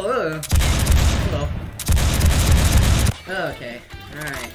Oh, hello. Okay, alright.